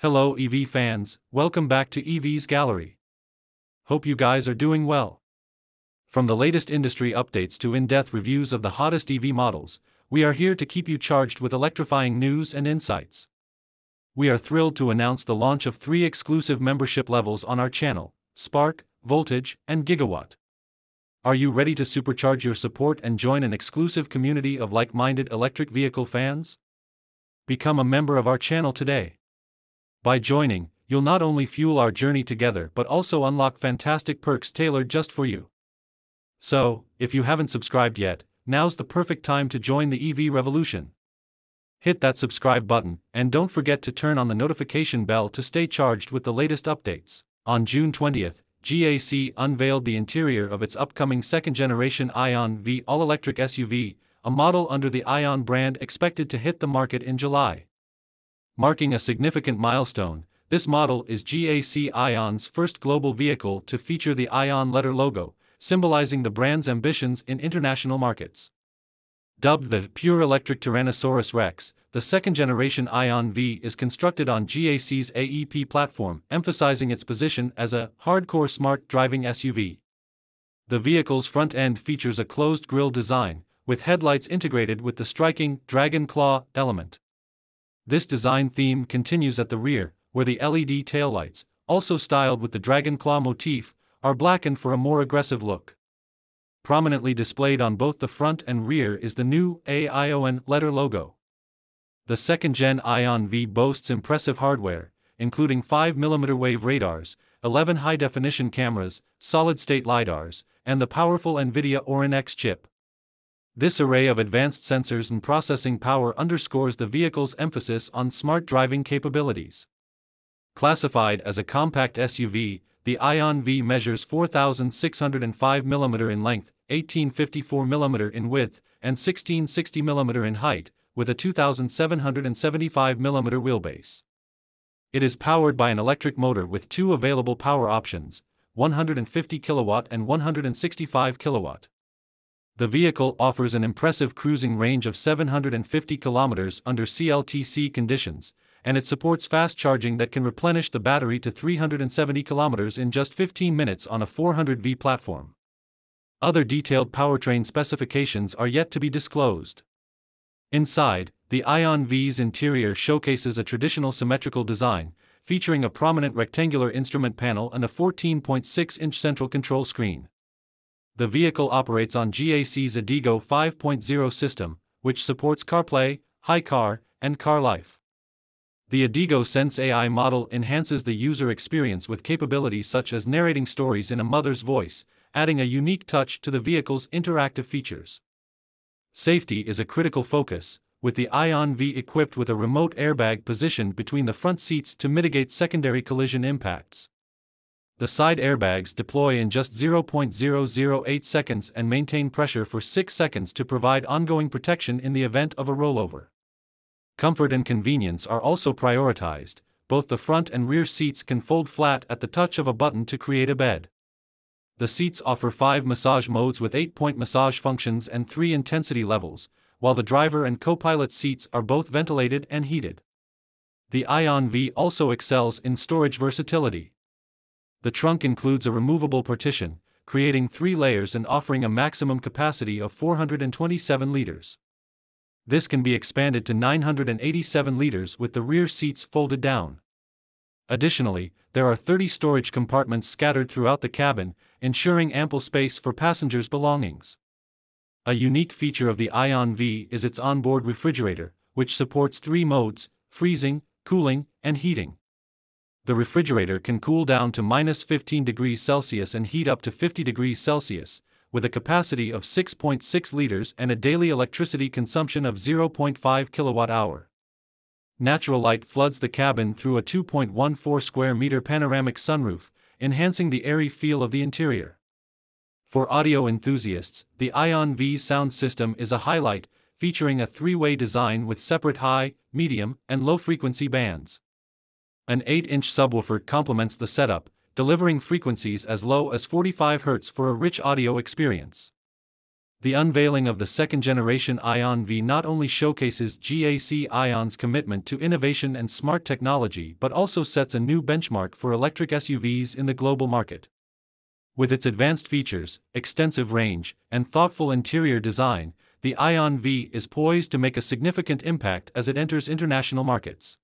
Hello EV fans, welcome back to EV's Gallery. Hope you guys are doing well. From the latest industry updates to in depth reviews of the hottest EV models, we are here to keep you charged with electrifying news and insights. We are thrilled to announce the launch of three exclusive membership levels on our channel Spark, Voltage, and Gigawatt. Are you ready to supercharge your support and join an exclusive community of like minded electric vehicle fans? Become a member of our channel today. By joining, you'll not only fuel our journey together but also unlock fantastic perks tailored just for you. So, if you haven't subscribed yet, now's the perfect time to join the EV revolution. Hit that subscribe button, and don't forget to turn on the notification bell to stay charged with the latest updates. On June 20th, GAC unveiled the interior of its upcoming second generation Aion V all electric SUV, a model under the Aion brand expected to hit the market in July. Marking a significant milestone, this model is GAC Aion's first global vehicle to feature the Aion letter logo, symbolizing the brand's ambitions in international markets. Dubbed the Pure Electric Tyrannosaurus Rex, the second generation Aion V is constructed on GAC's AEP platform, emphasizing its position as a hardcore smart driving SUV. The vehicle's front end features a closed grille design, with headlights integrated with the striking Dragon Claw element. This design theme continues at the rear, where the LED taillights, also styled with the dragon claw motif, are blackened for a more aggressive look. Prominently displayed on both the front and rear is the new AION letter logo. The second gen Aion V boasts impressive hardware, including 5mm wave radars, 11 high definition cameras, solid state LiDARs, and the powerful NVIDIA Orin X chip. This array of advanced sensors and processing power underscores the vehicle's emphasis on smart driving capabilities. Classified as a compact SUV, the Aion V measures 4,605 mm in length, 1854 mm in width, and 1660 mm in height, with a 2,775 mm wheelbase. It is powered by an electric motor with two available power options, 150 kW and 165 kW. The vehicle offers an impressive cruising range of 750 km under CLTC conditions, and it supports fast charging that can replenish the battery to 370 km in just 15 minutes on a 400V platform. Other detailed powertrain specifications are yet to be disclosed. Inside, the Aion V's interior showcases a traditional symmetrical design, featuring a prominent rectangular instrument panel and a 14.6 inch central control screen the vehicle operates on GAC's ADiGO 5.0 system, which supports CarPlay, HiCar, and CarLife. The ADiGO Sense AI model enhances the user experience with capabilities such as narrating stories in a mother's voice, adding a unique touch to the vehicle's interactive features. Safety is a critical focus, with the Aion V equipped with a remote airbag positioned between the front seats to mitigate secondary collision impacts the side airbags deploy in just 0.008 seconds and maintain pressure for 6 seconds to provide ongoing protection in the event of a rollover. Comfort and convenience are also prioritized, both the front and rear seats can fold flat at the touch of a button to create a bed. The seats offer 5 massage modes with 8 point massage functions and 3 intensity levels, while the driver and co pilot seats are both ventilated and heated. The Aion V also excels in storage versatility the trunk includes a removable partition, creating three layers and offering a maximum capacity of 427 liters. This can be expanded to 987 liters with the rear seats folded down. Additionally, there are 30 storage compartments scattered throughout the cabin, ensuring ample space for passengers' belongings. A unique feature of the Aion V is its onboard refrigerator, which supports three modes freezing, cooling, and heating the refrigerator can cool down to minus 15 degrees Celsius and heat up to 50 degrees Celsius, with a capacity of 6.6 liters and a daily electricity consumption of 0.5 kilowatt hour. Natural light floods the cabin through a 2.14 square meter panoramic sunroof, enhancing the airy feel of the interior. For audio enthusiasts, the Aion V sound system is a highlight, featuring a three-way design with separate high, medium, and low frequency bands. An 8-inch subwoofer complements the setup, delivering frequencies as low as 45 Hz for a rich audio experience. the unveiling of the second generation Aion V not only showcases GAC Aion's commitment to innovation and smart technology but also sets a new benchmark for electric SUVs in the global market. With its advanced features, extensive range, and thoughtful interior design, the Aion V is poised to make a significant impact as it enters international markets.